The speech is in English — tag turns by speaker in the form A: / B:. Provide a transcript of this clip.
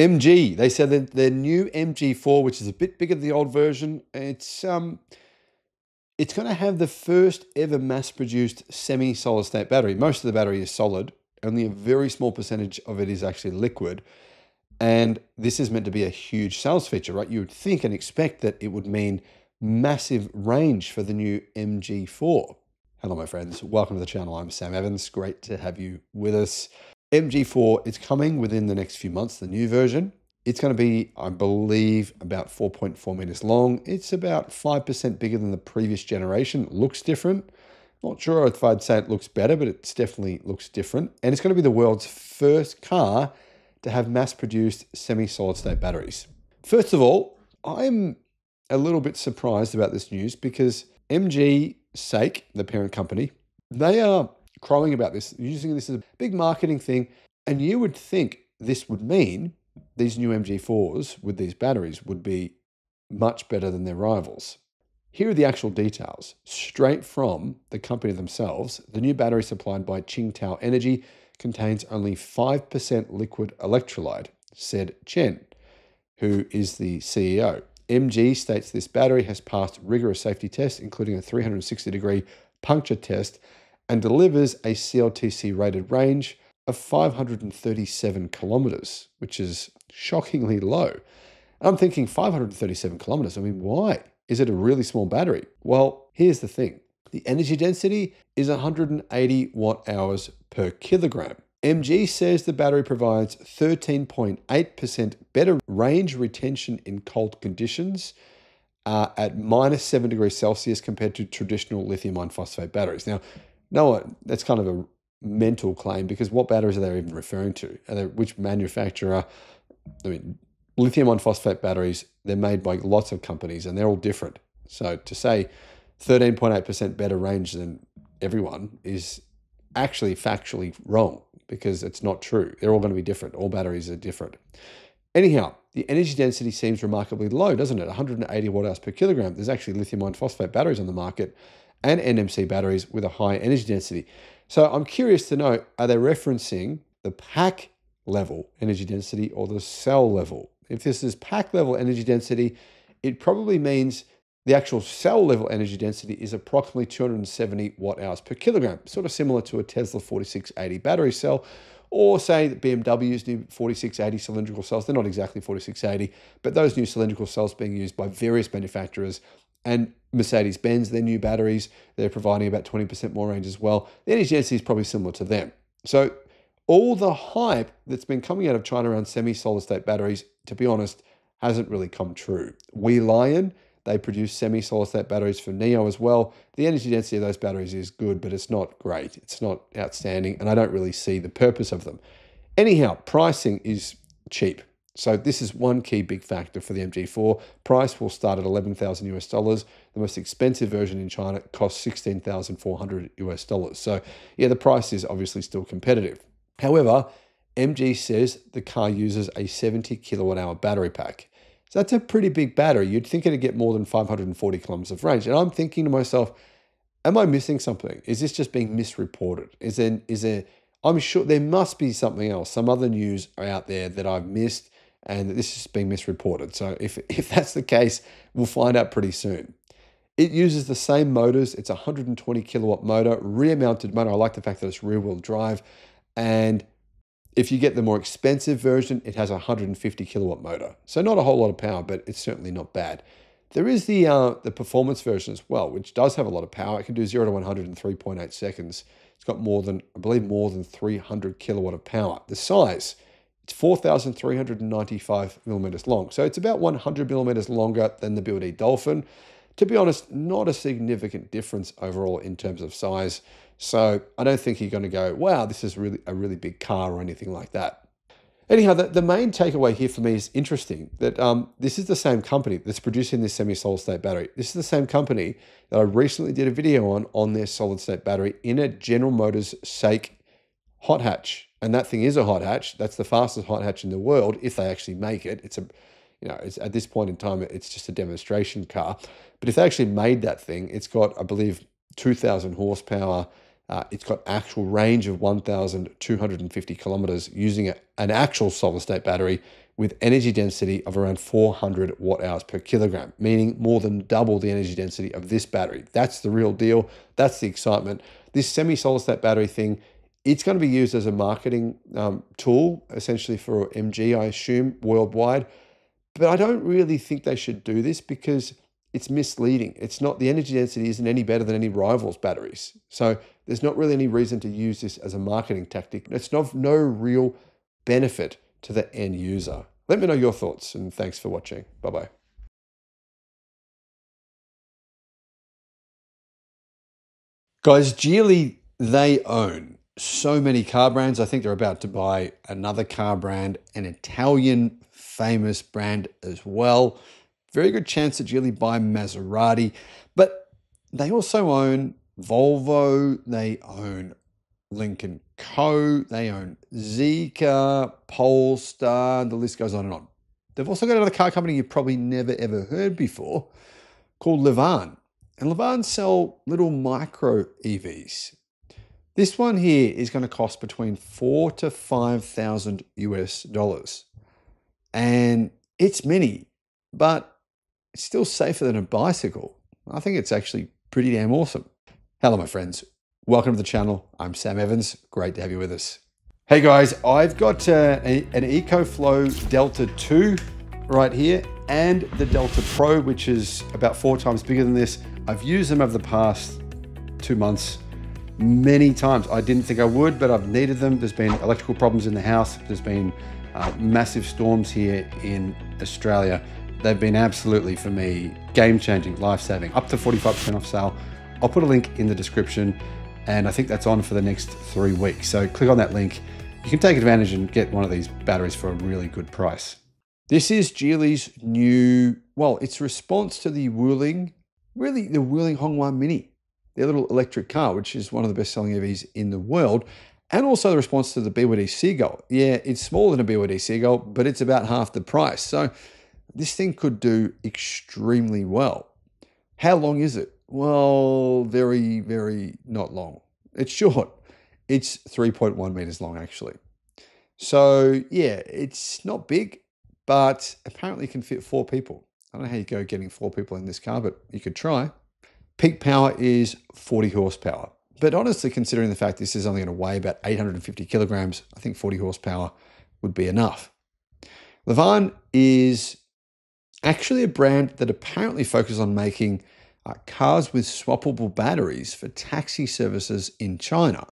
A: MG, they said that their new MG4, which is a bit bigger than the old version, it's um, it's going to have the first ever mass-produced semi-solid state battery. Most of the battery is solid. Only a very small percentage of it is actually liquid. And this is meant to be a huge sales feature, right? You would think and expect that it would mean massive range for the new MG4. Hello, my friends. Welcome to the channel. I'm Sam Evans. Great to have you with us. MG4 is coming within the next few months, the new version. It's going to be, I believe, about 4.4 meters long. It's about 5% bigger than the previous generation. It looks different. Not sure if I'd say it looks better, but it definitely looks different. And it's going to be the world's first car to have mass produced semi solid state batteries. First of all, I'm a little bit surprised about this news because MG SAIC, the parent company, they are crowing about this, using this as a big marketing thing. And you would think this would mean these new MG4s with these batteries would be much better than their rivals. Here are the actual details, straight from the company themselves. The new battery supplied by QingTao Energy contains only 5% liquid electrolyte, said Chen, who is the CEO. MG states this battery has passed rigorous safety tests, including a 360 degree puncture test and delivers a CLTC rated range of 537 kilometers, which is shockingly low. I'm thinking 537 kilometers. I mean, why? Is it a really small battery? Well, here's the thing the energy density is 180 watt hours per kilogram. MG says the battery provides 13.8% better range retention in cold conditions uh, at minus 7 degrees Celsius compared to traditional lithium iron phosphate batteries. Now, no, uh, that's kind of a mental claim because what batteries are they even referring to? They, which manufacturer? I mean, lithium iron phosphate batteries, they're made by lots of companies and they're all different. So to say 13.8% better range than everyone is actually factually wrong because it's not true. They're all going to be different. All batteries are different. Anyhow, the energy density seems remarkably low, doesn't it? 180 watt hours per kilogram. There's actually lithium ion phosphate batteries on the market and NMC batteries with a high energy density. So I'm curious to know are they referencing the pack level energy density or the cell level? If this is pack level energy density, it probably means the actual cell level energy density is approximately 270 watt hours per kilogram, sort of similar to a Tesla 4680 battery cell, or say that BMW's new 4680 cylindrical cells. They're not exactly 4680, but those new cylindrical cells being used by various manufacturers and Mercedes Benz, their new batteries, they're providing about 20% more range as well. The energy density is probably similar to them. So, all the hype that's been coming out of China around semi solid state batteries, to be honest, hasn't really come true. WeLion, they produce semi solid state batteries for NIO as well. The energy density of those batteries is good, but it's not great. It's not outstanding, and I don't really see the purpose of them. Anyhow, pricing is cheap. So this is one key big factor for the MG4. Price will start at 11,000 US dollars. The most expensive version in China costs 16,400 US dollars. So yeah, the price is obviously still competitive. However, MG says the car uses a 70 kilowatt hour battery pack. So that's a pretty big battery. You'd think it'd get more than 540 kilometers of range. And I'm thinking to myself, am I missing something? Is this just being misreported? Is there, is there, I'm sure there must be something else, some other news out there that I've missed and this is being misreported. So if, if that's the case, we'll find out pretty soon. It uses the same motors. It's a 120 kilowatt motor, rear mounted motor. I like the fact that it's rear wheel drive. And if you get the more expensive version, it has a 150 kilowatt motor. So not a whole lot of power, but it's certainly not bad. There is the uh, the performance version as well, which does have a lot of power. It can do 0 to 100 in 3.8 seconds. It's got more than, I believe, more than 300 kilowatt of power. The size, it's 4,395 millimeters long. So it's about 100 millimeters longer than the BYD Dolphin. To be honest, not a significant difference overall in terms of size. So I don't think you're going to go, wow, this is really a really big car or anything like that. Anyhow, the, the main takeaway here for me is interesting that um, this is the same company that's producing this semi-solid state battery. This is the same company that I recently did a video on on their solid state battery in a General Motors SAIC hot hatch. And that thing is a hot hatch. That's the fastest hot hatch in the world if they actually make it. It's a you know, it's, at this point in time, it's just a demonstration car. But if they actually made that thing, it's got, I believe, 2,000 horsepower, uh, it's got actual range of 1,250 kilometers using a, an actual solid state battery with energy density of around 400 watt hours per kilogram, meaning more than double the energy density of this battery. That's the real deal. That's the excitement. This semi solid state battery thing, it's going to be used as a marketing um, tool, essentially for MG, I assume, worldwide. But I don't really think they should do this because it's misleading. It's not the energy density isn't any better than any rivals batteries. So there's not really any reason to use this as a marketing tactic. It's not no real benefit to the end user. Let me know your thoughts and thanks for watching. Bye bye. Guys, Geely, they own so many car brands. I think they're about to buy another car brand, an Italian famous brand as well. Very good chance that Geely buy Maserati, but they also own Volvo, they own Lynk & Co., they own Zeekr, Polestar, the list goes on and on. They've also got another car company you've probably never ever heard before called Livan. And Livan sell little micro EVs. This one here is going to cost between four to five thousand US dollars. And it's mini, but it's still safer than a bicycle. I think it's actually pretty damn awesome. Hello, my friends. Welcome to the channel. I'm Sam Evans. Great to have you with us. Hey guys, I've got uh, a, an EcoFlow Delta 2 right here and the Delta Pro, which is about four times bigger than this. I've used them over the past two months many times. I didn't think I would, but I've needed them. There's been electrical problems in the house. There's been uh, massive storms here in Australia. They've been absolutely, for me, game changing, life saving. Up to 45% off sale. I'll put a link in the description, and I think that's on for the next three weeks. So click on that link. You can take advantage and get one of these batteries for a really good price. This is Geely's new, well, it's response to the Wuling, really the Wuling Hongguang Mini, their little electric car, which is one of the best selling EVs in the world and also the response to the BYD Seagull. Yeah, it's smaller than a BYD Seagull, but it's about half the price. So this thing could do extremely well. How long is it? Well, very, very not long. It's short. It's 3.1 meters long, actually. So, yeah, it's not big, but apparently can fit four people. I don't know how you go getting four people in this car, but you could try. Peak power is 40 horsepower. But honestly, considering the fact this is only going to weigh about 850 kilograms, I think 40 horsepower would be enough. Livan is actually a brand that apparently focuses on making uh, cars with swappable batteries for taxi services in China.